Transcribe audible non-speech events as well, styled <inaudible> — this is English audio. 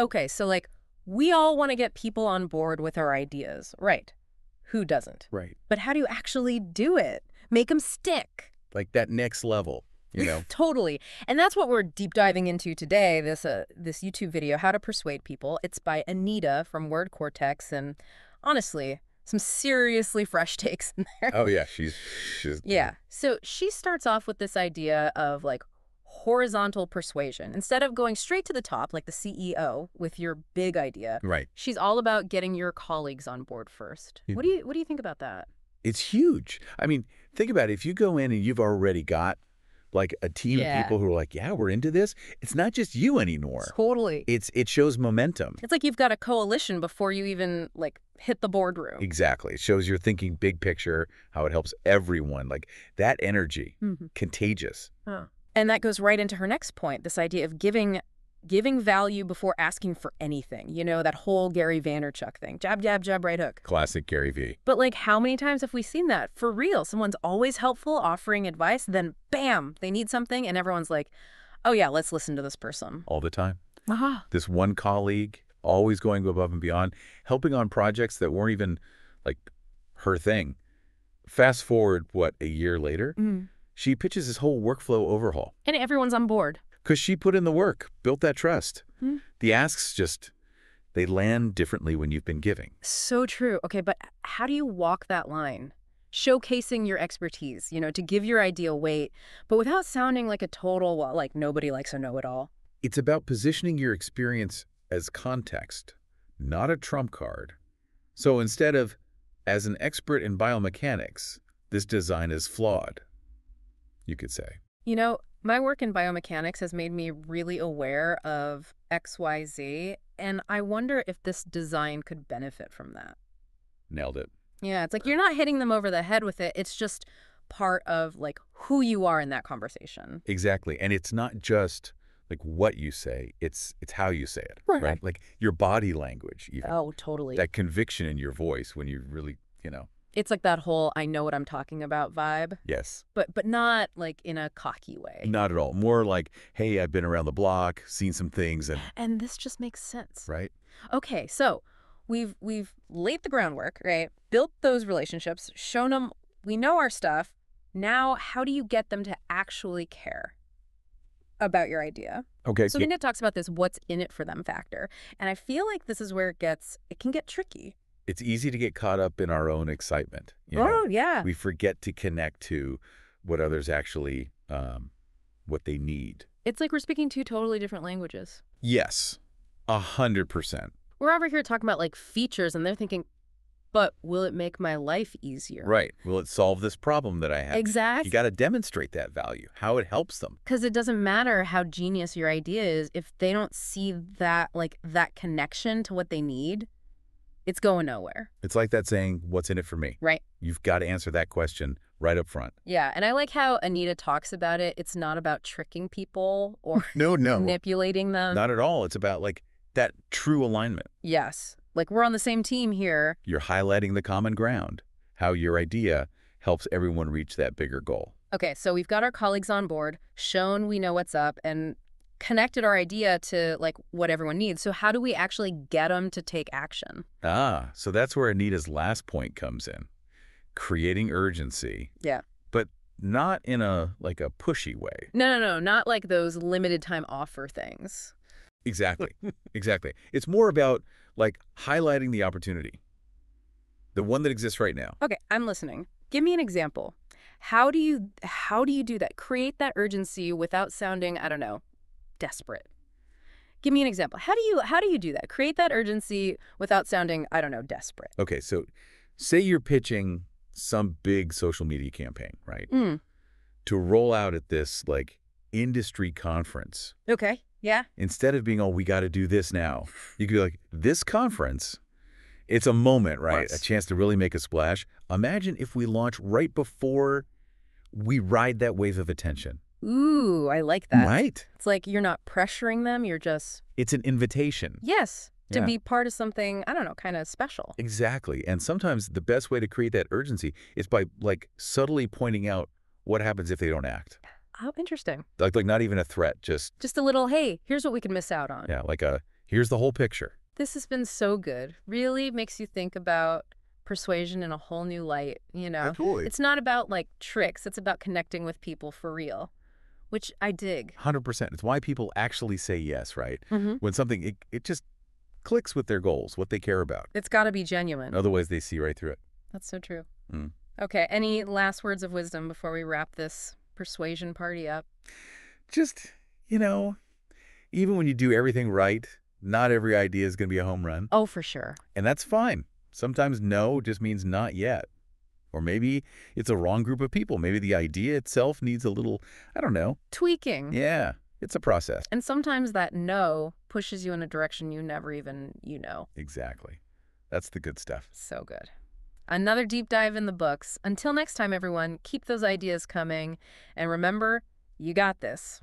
Okay, so like we all want to get people on board with our ideas, right? Who doesn't? Right. But how do you actually do it? Make them stick. Like that next level, you know? <laughs> Totally. And that's what we're deep diving into today, this uh, this YouTube video, How to Persuade People. It's by Anita from Word Cortex, and honestly, some seriously fresh <laughs> takes in there. oh, yeah. She's, she's, Yeah. So she starts off with this idea of like horizontal persuasion. Instead of going straight to the top, like the CEO, with your big idea, Right. she's all about getting your colleagues on board first. Yeah. What do you what do you think about that? It's huge. I mean, think about it. If you go in and you've already got like a team Yeah. of people who are like, yeah, we're into this, it's not just you anymore. Totally. It's It shows momentum. It's like you've got a coalition before you even like hit the boardroom. Exactly. It shows you're thinking big picture, how it helps everyone. Like that energy, Mhm. contagious. And that goes right into her next point, this idea of giving giving value before asking for anything. You know, that whole Gary Vaynerchuk thing. Jab, jab, jab, right hook. Classic Gary Vee. But like how many times have we seen that? For real. Someone's always helpful, offering advice, then bam, they need something and everyone's like, "Oh yeah, let's listen to this person." all the time. Aha. This one colleague, always going above and beyond, helping on projects that weren't even like her thing. Fast forward, what, a year later, Mm. She pitches this whole workflow overhaul And everyone's on board. because she put in the work, built that trust. Hmm. The asks just, they land differently when you've been giving. So true. Okay, but how do you walk that line? Showcasing your expertise, you know, to give your idea weight, but without sounding like a total, well, like nobody likes a know-it-all. It's about positioning your experience as context, not a trump card. So instead of, as an expert in biomechanics, this design is flawed, you could say. You know, my work in biomechanics has made me really aware of XYZ, and I wonder if this design could benefit from that. Nailed it. Yeah, it's like you're not hitting them over the head with it. It's just part of like who you are in that conversation. Exactly. And it's not just like what you say, it's it's how you say it, Right. right? Like your body language even. Oh, totally. That conviction in your voice when you really, you know. It's like that whole I know what I'm talking about vibe, Yes. but but not like in a cocky way. Not at all. More like, hey, I've been around the block, seen some things and And this just makes sense. right? Okay, so we've we've laid the groundwork, right? Built those relationships, shown them we know our stuff. Now, how do you get them to actually care about your idea? Okay. So Anita talks about this what's in it for them factor. And I feel like this is where it gets it can get tricky. It's easy to get caught up in our own excitement. You know? Oh, yeah. We forget to connect to what others actually um what they need. It's like we're speaking two totally different languages. Yes. A hundred percent. We're over here talking about like features and they're thinking, but will it make my life easier? Right. Will it solve this problem that I have? Exactly. You got to demonstrate that value, how it helps them. Because it doesn't matter how genius your idea is, if they don't see that like that connection to what they need, it's going nowhere. It's like that saying, what's in it for me? Right. You've got to answer that question right up front. Yeah. And I like how Anita talks about it. It's not about tricking people <laughs> or No, no. manipulating them. Not at all. It's about like that true alignment. yes. Like we're on the same team here. You're highlighting the common ground, how your idea helps everyone reach that bigger goal. Okay, so we've got our colleagues on board, shown we know what's up, and connected our idea to like what everyone needs. So how do we actually get them to take action? Ah, so that's where Anita's last point comes in. Creating urgency. Yeah. But not in a like a pushy way. No, no, no, not like those limited time offer things. Exactly. <laughs> exactly. It's more about like highlighting the opportunity. The one that exists right now. Okay, I'm listening. Give me an example. How do you how do you do that? Create that urgency without sounding, I don't know, desperate. Give me an example. How do you how do you do that? Create that urgency without sounding, I don't know, desperate. Okay, so say you're pitching some big social media campaign, right? Mm. To roll out at this like industry conference. Okay. Yeah. Instead of being, oh, we got to do this now, you could be like, this conference, it's a moment, right? Yes. A chance to really make a splash. Imagine if we launch right before we ride that wave of attention. Ooh, I like that. Right? It's like you're not pressuring them, you're just It's an invitation. yes, to Yeah. be part of something, I don't know, kind of special. Exactly. And sometimes the best way to create that urgency is by like subtly pointing out what happens if they don't act. Oh, interesting. Like like not even a threat, just Just a little, hey, here's what we could miss out on. yeah, like a Here's the whole picture. This has been so good. Really makes you think about persuasion in a whole new light, you know? Absolutely. It's not about like tricks, it's about connecting with people for real, which I dig. 100%. It's why people actually say yes, right? Mm-hmm. When something, it, it just clicks with their goals, what they care about. It's got to be genuine. Otherwise, they see right through it. That's so true. Mm. Okay, any last words of wisdom before we wrap this persuasion party up? Just, you know, even when you do everything right, not every idea is going to be a home run. Oh, for sure. And that's fine. Sometimes no just means not yet. Or maybe it's a wrong group of people. Maybe the idea itself needs a little, I don't know. Tweaking. Yeah, it's a process. And sometimes that no pushes you in a direction you never even, you know. Exactly. That's the good stuff. So good. Another deep dive in the books. Until next time, everyone, keep those ideas coming. And remember, you got this.